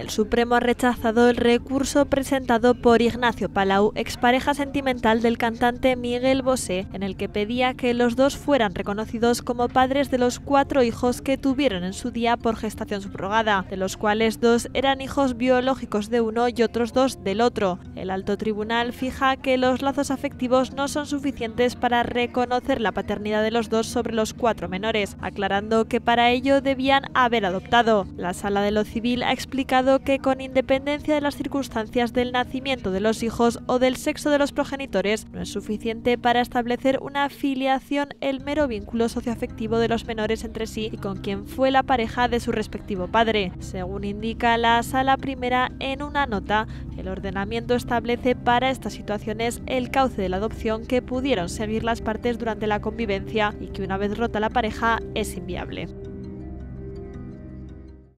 El Supremo ha rechazado el recurso presentado por Ignacio Palau, expareja sentimental del cantante Miguel Bosé, en el que pedía que los dos fueran reconocidos como padres de los cuatro hijos que tuvieron en su día por gestación subrogada, de los cuales dos eran hijos biológicos de uno y otros dos del otro. El alto tribunal fija que los lazos afectivos no son suficientes para reconocer la paternidad de los dos sobre los cuatro menores, aclarando que para ello debían haber adoptado. La Sala de lo Civil ha explicado que con independencia de las circunstancias del nacimiento de los hijos o del sexo de los progenitores, no es suficiente para establecer una filiación el mero vínculo socioafectivo de los menores entre sí y con quien fue la pareja de su respectivo padre. Según indica la Sala Primera en una nota, el ordenamiento establece para estas situaciones el cauce de la adopción que pudieron seguir las partes durante la convivencia y que una vez rota la pareja es inviable.